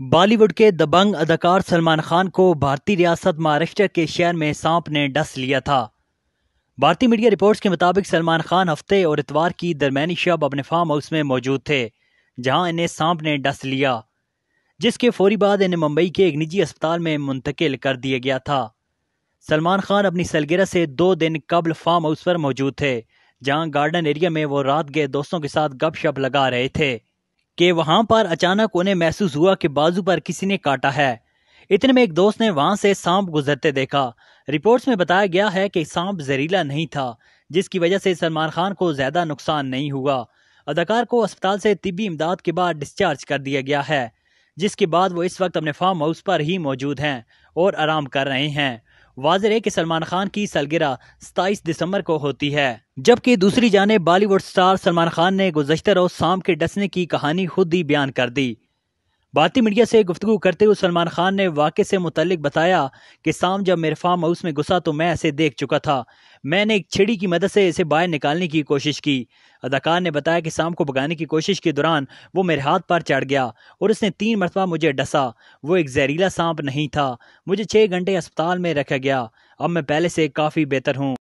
बॉलीवुड के दबंग अदाकार सलमान खान को भारतीय रियासत महाराष्ट्र के शहर में सांप ने डस लिया था। भारतीय मीडिया रिपोर्ट्स के मुताबिक सलमान खान हफ़्ते और इतवार की दरमियानी शब अपने फार्म हाउस में मौजूद थे, जहाँ इन्हें सांप ने डस लिया, जिसके फौरी बाद इन्हें मुंबई के एक निजी अस्पताल में मुंतकिल कर दिया गया था। सलमान खान अपनी सलगिरह से दो दिन कबल फार्म हाउस पर मौजूद थे, जहाँ गार्डन एरिया में वो रात गए दोस्तों के साथ गपशप लगा रहे थे। कि वहाँ पर अचानक उन्हें महसूस हुआ कि बाजू पर किसी ने काटा है। इतने में एक दोस्त ने वहाँ से सांप गुजरते देखा। रिपोर्ट्स में बताया गया है कि सांप जहरीला नहीं था, जिसकी वजह से सलमान खान को ज़्यादा नुकसान नहीं हुआ। अदाकार को अस्पताल से तिबी इमदाद के बाद डिस्चार्ज कर दिया गया है, जिसके बाद वो इस वक्त अपने फार्म हाउस पर ही मौजूद हैं और आराम कर रहे हैं। वाजर है कि सलमान खान की सलगिरह सताईस दिसंबर को होती है, जबकि दूसरी जाने बॉलीवुड स्टार सलमान खान ने गुजशत और शाम के डसने की कहानी खुद ही बयान कर दी। भारतीय मीडिया से गुफ्तु करते हुए सलमान खान ने वाक़े से मुतलिक बताया कि शाम जब मेरे फार्म हाउस में घुसा तो मैं ऐसे देख चुका था। मैंने एक छिड़ी की मदद से इसे बाहर निकालने की कोशिश की। अदाकार ने बताया कि शाम को भगाने की कोशिश के दौरान वो मेरे हाथ पर चढ़ गया और उसने तीन मरतबा मुझे डसा। वो एक जहरीला सांप नहीं था। मुझे छः घंटे अस्पताल में रखा गया। अब मैं पहले से काफ़ी बेहतर हूँ।